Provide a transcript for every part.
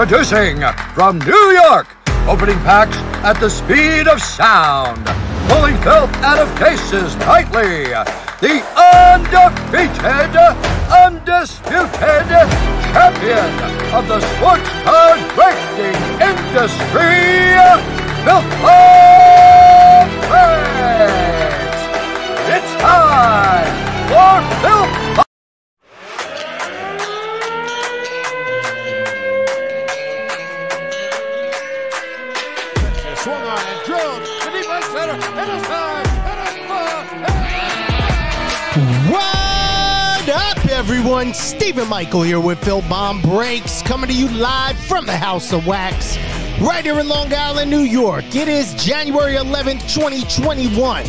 Introducing from New York, opening packs at the speed of sound, pulling filth out of cases nightly, the undefeated, undisputed champion of the sports card industry, Filth Bags. It's time for Filth Swung on and drilled. Deep right center. And. And What up, everyone? Stephen Michael here with Filth Bomb Breaks, coming to you live from the House of Wax, right here in Long Island, New York. It is January 11th, 2021.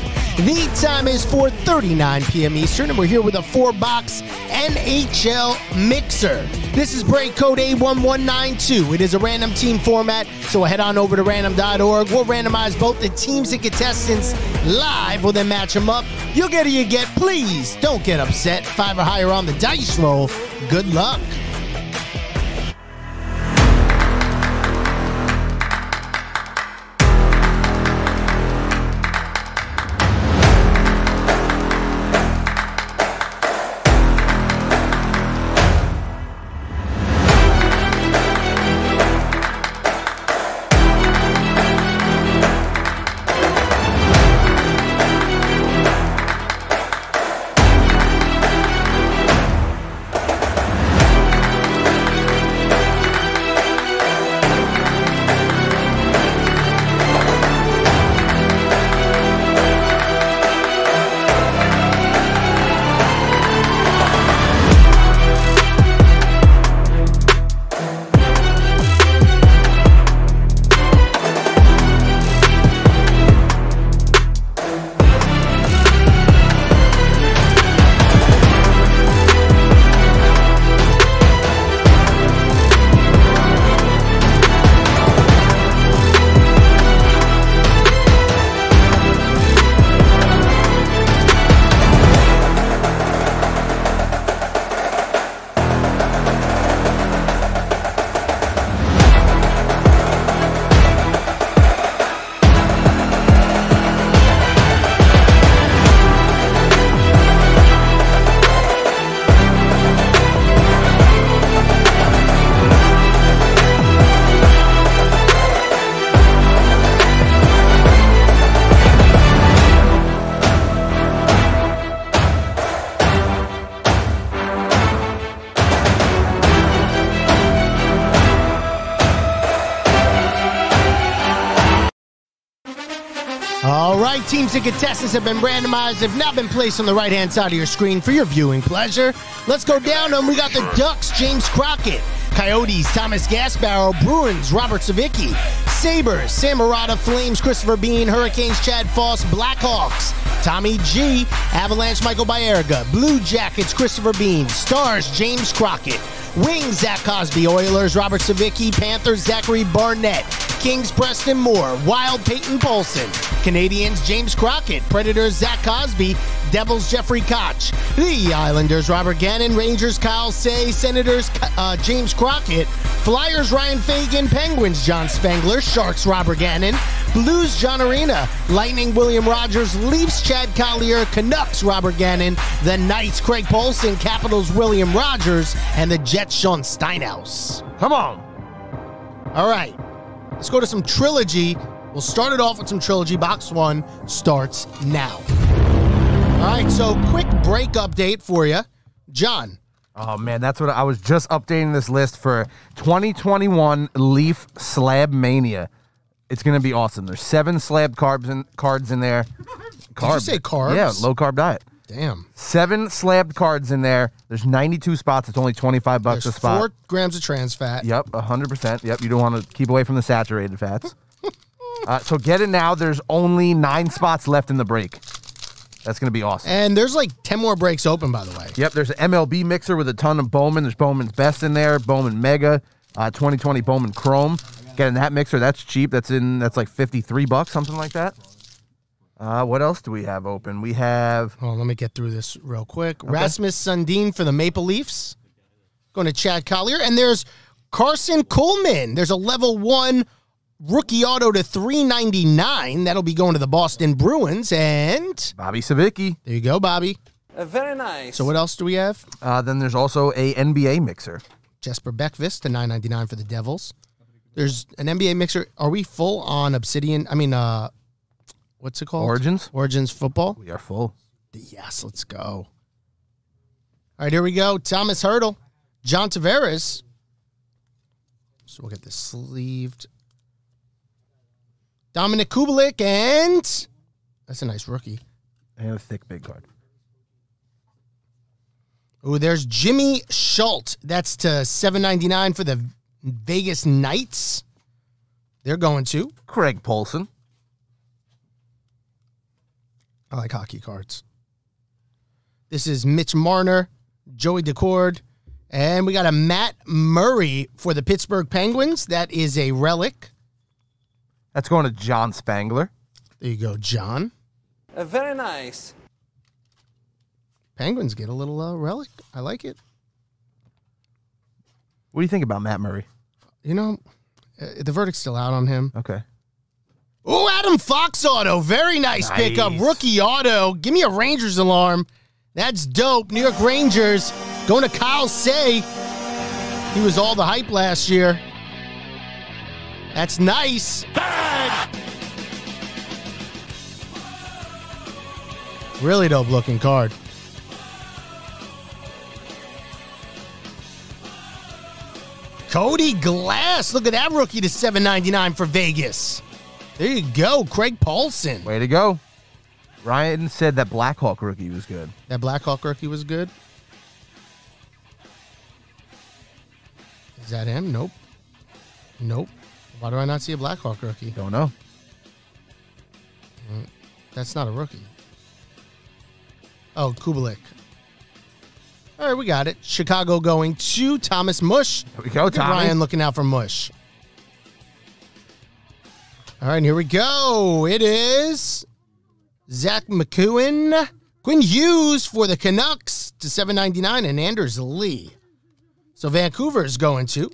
The time is 4:39 p.m. Eastern, and we're here with a four-box NHL mixer. This is break code A1192. It is a random team format, so head on over to random.org. We'll randomize both the teams and contestants live. We'll then match them up. You'll get who you get. Please don't get upset. Five or higher on the dice roll. Good luck. Teams and contestants have been randomized, have now been placed on the right hand side of your screen for your viewing pleasure. Let's go down them. We got the Ducks, James Crockett. Coyotes, Thomas Gasbarrow. Bruins, Robert Savicki. Sabres, Sam Murata. Flames, Christopher Bean. Hurricanes, Chad Foss. Blackhawks, Tommy G. Avalanche, Michael Bayerga. Blue Jackets, Christopher Bean. Stars, James Crockett. Wings, Zach Cosby. Oilers, Robert Savicki. Panthers, Zachary Barnett. Kings, Preston Moore. Wild, Peyton Polson. Canadiens, James Crockett. Predators, Zach Cosby. Devils, Jeffrey Koch. The Islanders, Robert Gannon. Rangers, Kyle Say. Senators, uh, James Crockett. Flyers, Ryan Fagan. Penguins, John Spengler. Sharks, Robert Gannon. Blues, John Arena. Lightning, William Rogers. Leafs, Chad Collier. Canucks, Robert Gannon. The Knights, Craig Polson. Capitals, William Rogers. And the Jets, Sean Steinhaus. Come on. All right. Let's go to some trilogy. We'll start it off with some trilogy. Box one starts now. All right, so quick break update for you. John, Oh man, that's what I was just updating this list for 2021 Leaf Slab Mania. It's gonna be awesome. There's seven slab carbs in, cards in there. Did you say carbs? Yeah, low carb diet. Damn. Seven slabbed cards in there. There's 92 spots. It's only 25 bucks There's a spot. four grams of trans fat. Yep, 100%. Yep, you don't want to keep away from the saturated fats. uh, so get it now. There's only nine spots left in the break. That's going to be awesome. And there's like 10 more breaks open, by the way. Yep, there's an MLB mixer with a ton of Bowman. There's Bowman's Best in there, Bowman Mega, uh, 2020 Bowman Chrome. Getting that mixer, that's cheap. That's in that's like 53 bucks, something like that. Uh, what else do we have open? We have Oh, let me get through this real quick. Rasmus Sandin for the Maple Leafs. Going to Chad Collier. And there's Karson Kuhlman. There's a level one rookie auto to 399. That'll be going to the Boston Bruins. And Bobby Savicki. there you go, Bobby. Uh, very nice. So what else do we have? Uh, then there's also a NBA mixer. Jesper Boqvist to 999 for the Devils. There's an NBA mixer. Are we full on Obsidian? I mean, uh, what's it called? Origins. Origins football. We are full. Yes, let's go. All right, here we go. Tomas Hertl, John Tavares. So we'll get this sleeved. Dominik Kubalik, and that's a nice rookie. And a thick big card. Oh, there's Jimmy Schuldt. That's to seven ninety nine for the Vegas Knights. They're going to. Craig Polson. I like hockey cards. This is Mitch Marner, Joey Daccord, and we got a Matt Murray for the Pittsburgh Penguins. That is a relic. That's going to John Spangler. There you go, John. Uh, very nice. Penguins get a little uh, relic. I like it. What do you think about Matt Murray? You know, uh, the verdict's still out on him. Okay. Oh, Adam Fox auto. Very nice, Nice. pickup. Rookie auto. Give me a Rangers alarm. That's dope. New York Rangers going to Kyle Say. He was all the hype last year. That's nice. Really dope looking card. Cody Glass. Look at that rookie to 799 for Vegas. There you go. Craig Paulson. Way to go. Ryan said that Blackhawk rookie was good. That Blackhawk rookie was good. Is that him? Nope. Nope. Why do I not see a Blackhawk rookie? Don't know. Mm, that's not a rookie. Oh, Kubalik. All right, we got it. Chicago going to Thomas Mush. There we go, Look at Tommy. Ryan looking out for Mush. All right, here we go. It is Zach McEwen, Quinn Hughes for the Canucks to 799 and Anders Lee. So Vancouver is going to.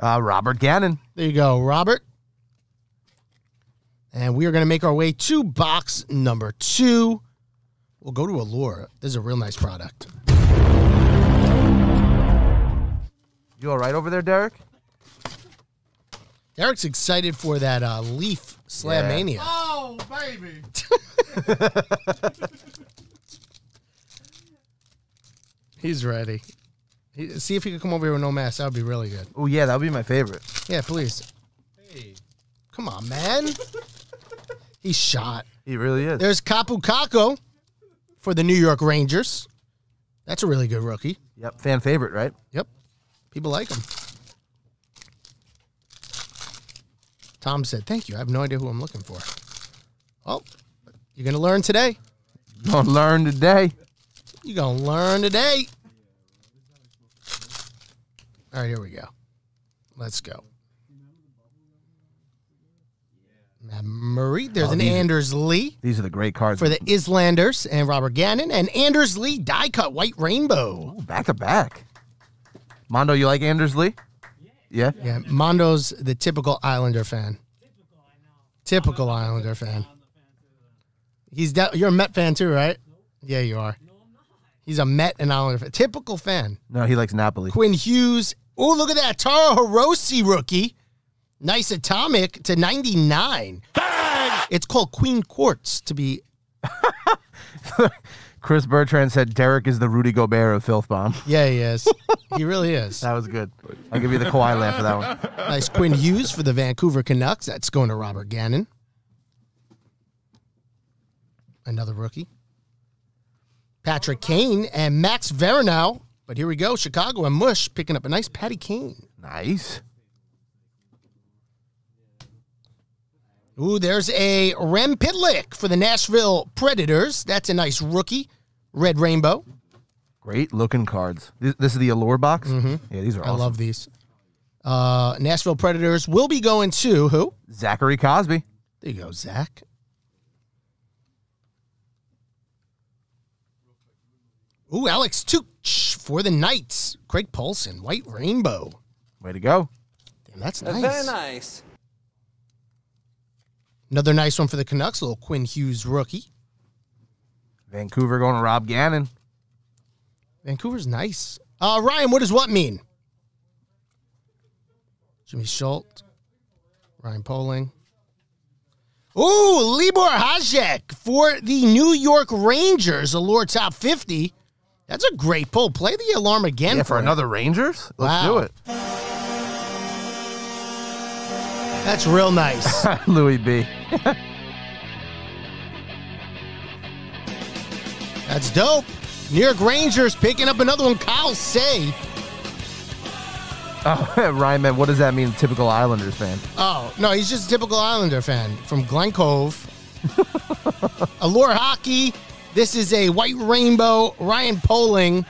Uh, Robert Gannon. There you go, Robert. And we are going to make our way to box number two. We'll go to Allure. This is a real nice product. You all right over there, Derek? Derek's excited for that uh, Leaf Slam Yeah. Mania. Oh, baby. He's ready. He, see if he could come over here with no mask. That would be really good. Oh yeah, that would be my favorite. Yeah, please. Hey. Come on, man. He's shot. He really is. There's Kaapo Kakko for the New York Rangers. That's a really good rookie. Yep, fan favorite, right? Yep. People like him. Tom said, Thank you. I have no idea who I'm looking for. Well, you're going to learn today. You're Gonna learn today. You're going to learn today. All right, here we go. Let's go. Matt Murray. There's Oh, an these are- Anders Lee These are the great cards. for the Islanders and Robert Gannon. And Anders Lee die cut white rainbow. Oh, back to back. Mondo, you like Anders Lee? Yeah. Yeah, Mondo's the typical Islander fan. Typical Islander fan. He's de- you're a Met fan too, right? Yeah, you are. He's a Met and Islander fan. Typical fan. No, he likes Napoli. Quinn Hughes. Oh, look at that Taro Hirose rookie. Nice atomic to 99. It's called Queen Quartz to be. Chris Bertrand said Derek is the Rudy Gobert of Filth Bomb. Yeah, he is. he really is. That was good. I'll give you the Kawhi laugh for that one. Nice Quinn Hughes for the Vancouver Canucks. That's going to Robert Gannon. Another rookie. Patrick Kane and Max Vernow. But here we go. Chicago and Mush picking up a nice Patty Kane. Nice. Ooh, there's a Rem Pitlick for the Nashville Predators. That's a nice rookie. Red Rainbow. Great looking cards. This, this is the Allure box? Yeah, these are awesome. I love these. Uh, Nashville Predators will be going to who? Zachary Cosby. There you go, Zach. Ooh, Alex Tuch for the Knights. Craig Paulson, White Rainbow. Way to go. Damn, that's nice. Very nice. Another nice one for the Canucks, little Quinn Hughes rookie. Vancouver going to Rob Gannon. Vancouver's nice. Uh, Ryan, what does what mean? Jimmy Schuldt, Ryan Poling. Ooh, Libor Hajek for the New York Rangers, Allure Top 50. That's a great pull. Play the alarm again Yeah, for it. another Rangers? Let's Wow. do it. That's real nice. Louis B. That's dope. New York Rangers picking up another one. Kyle Say. Oh, Ryan, man, what does that mean, typical Islanders fan? Oh, no, he's just a typical Islander fan from Glen Cove. Allure Hockey. This is a white rainbow. Ryan Poling.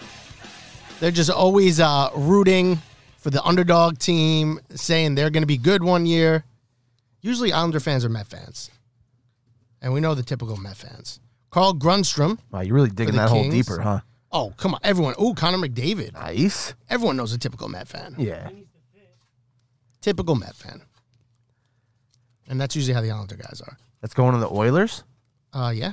They're just always uh, rooting for the underdog team, saying they're going to be good one year. Usually, Islander fans are Met fans. And we know the typical Met fans. Carl Grundstrom. Wow, you're really digging the that hole Kings. deeper, huh? Oh, come on. Everyone. Oh, Connor McDavid. Nice. Everyone knows a typical Met fan. Yeah. Typical Met fan. And that's usually how the Islander guys are. That's going to the Oilers. Uh, yeah.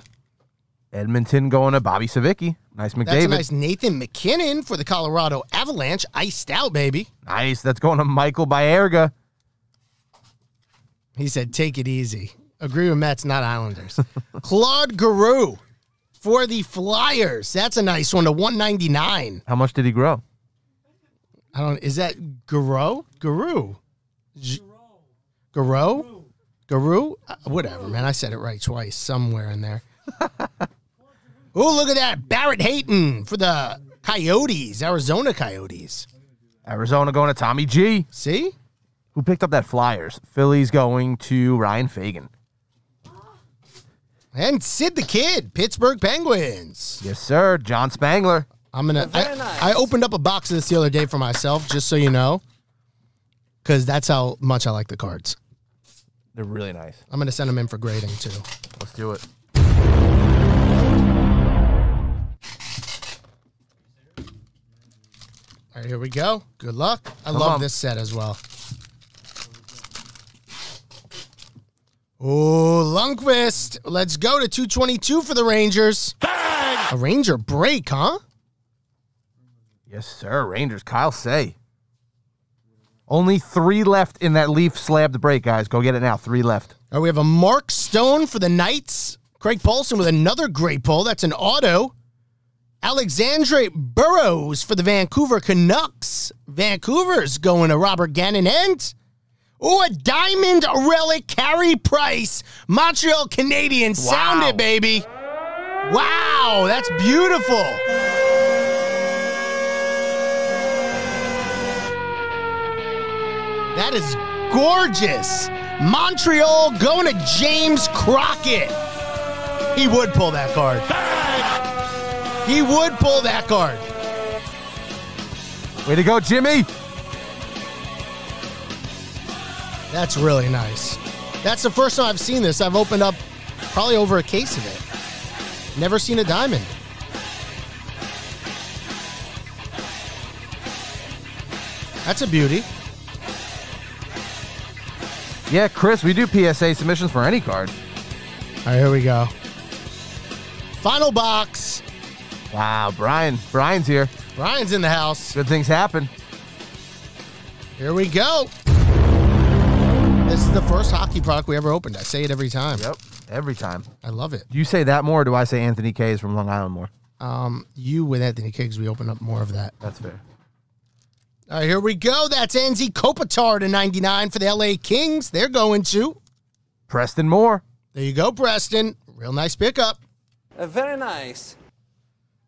Edmonton going to Bobby Savicki. Nice McDavid. That's a nice Nathan MacKinnon for the Colorado Avalanche. Iced out, baby. Nice. That's going to Michael Baerga. He said, take it easy. Agree with Mets, not Islanders. Claude Giroux for the Flyers. That's a nice one to 199. How much did he grow? I don't is that Giroux? Giroux. G- Giroux? Giroux? Uh, whatever, man. I said it right twice somewhere in there. oh, look at that. Barrett Hayton for the Coyotes, Arizona Coyotes. Arizona going to Tommy G. See? Who picked up that Flyers? Phillies going to Ryan Fagan. And Sid the Kid, Pittsburgh Penguins. Yes, sir. John Spangler. I'm gonna. I, Very nice. I opened up a box of this the other day for myself, just so you know, because that's how much I like the cards. They're really nice. I'm gonna send them in for grading too. Let's do it. All right, here we go. Good luck. I Come love on. this set as well. Oh, Lundqvist. Let's go to 222 for the Rangers. A Ranger break, huh? Yes, sir. Rangers. Kyle Say. Only three left in that Leaf slab to break, guys. Go get it now. Three left. All right, we have a Mark Stone for the Knights. Craig Paulson with another great pull. That's an auto. Alexandre Burrows for the Vancouver Canucks. Vancouver's going to Robert Gannon and oh, a diamond relic Carey Price. Montreal Canadiens. Sound it, baby. Wow, that's beautiful. That is gorgeous. Montreal going to James Crockett. He would pull that card. He would pull that card. Way to go, Jimmy. That's really nice. That's the first time I've seen this. I've opened up probably over a case of it. Never seen a diamond. That's a beauty. Yeah, Chris, we do PSA submissions for any card. All right, here we go. Final box. Wow, Brian. Brian's here. Brian's in the house. Good things happen. Here we go. This is the first hockey product we ever opened. I say it every time. Yep. Every time. I love it. Do you say that more or do I say Anthony K is from Long Island more? Um, you with Anthony Kiggs, we open up more of that. That's fair. All right, here we go. That's Anze Kopitar to 99 for the LA Kings. They're going to. Preston Moore. There you go, Preston. Real nice pickup. Uh, very nice.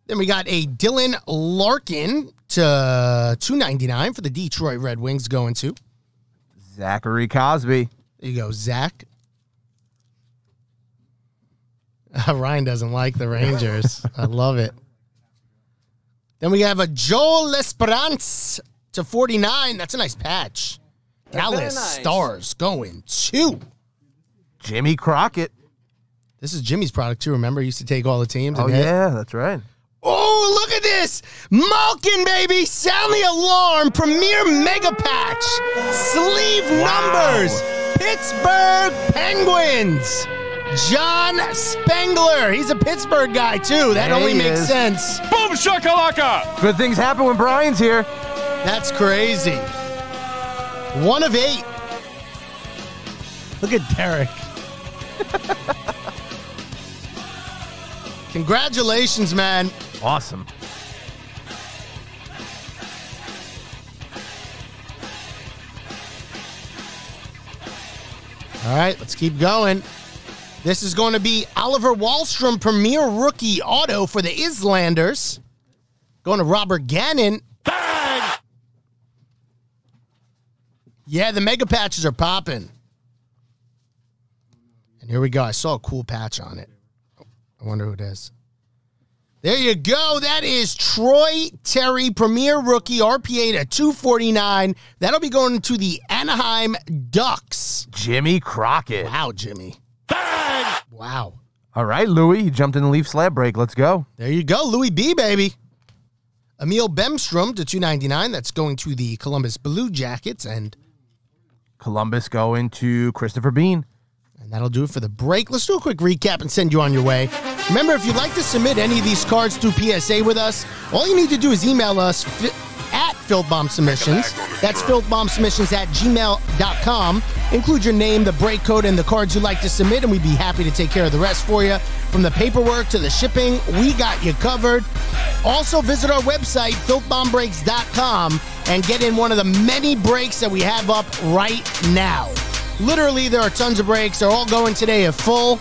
Then we got a Dylan Larkin to 299 for the Detroit Red Wings going to. Zachary Cosby. There you go, Zach. Ryan doesn't like the Rangers. I love it. Then we have a Joel Esperance to 49. That's a nice patch. Very Dallas nice. Stars going two. Jimmy Crockett. This is Jimmy's product too. Remember, he used to take all the teams. Oh, and hit. yeah, that's right. Oh, look at this. Malkin, baby. Sound the alarm. Premier Mega Patch. Sleeve numbers. Pittsburgh Penguins. John Spengler. He's a Pittsburgh guy, too. That Yeah, only makes is. sense. Boom shakalaka! Good things happen when Brian's here. That's crazy. One of eight. Look at Derek. Congratulations, man. Awesome. All right, let's keep going. This is going to be Oliver Wahlstrom Premier Rookie Auto for the Islanders. Going to Robert Gannon. Yeah, the mega patches are popping. And here we go. I saw a cool patch on it. I wonder who it is. There you go. That is Troy Terry, Premier Rookie, RPA to 249. That'll be going to the Anaheim Ducks. Jimmy Crockett. Wow, Jimmy. Wow. All right, Louie, you jumped in the Leaf slab break. Let's go. There you go, Louis B, baby. Emil Bemstrom to 299. That's going to the Columbus Blue Jackets. And, Columbus going to Christopher Bean. and that'll do it for the break. Let's do a quick recap and send you on your way. Remember, if you'd like to submit any of these cards through PSA with us, all you need to do is email us at Filthbomb Submissions. That's filthbombsubmissions at gmail.com. Include your name, the break code, and the cards you'd like to submit, and we'd be happy to take care of the rest for you. From the paperwork to the shipping, we got you covered. Also, visit our website, filthbombbreaks.com, and get in one of the many breaks that we have up right now. Literally, there are tons of breaks. They're all going today at full.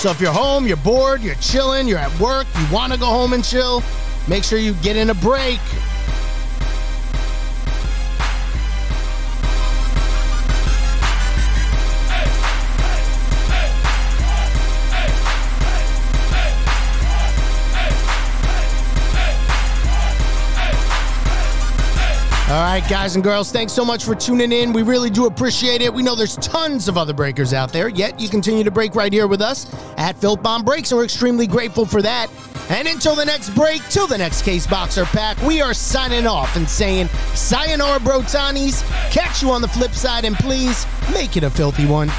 So if you're home, you're bored, you're chilling, you're at work, you want to go home and chill, make sure you get in a break. All right, guys and girls, thanks so much for tuning in. We really do appreciate it. We know there's tons of other breakers out there, yet you continue to break right here with us at Filth Bomb Breaks, and we're extremely grateful for that. And until the next break, till the next case boxer pack, we are signing off and saying, Sayonara, Brotanis. Catch you on the flip side, and please make it a filthy one.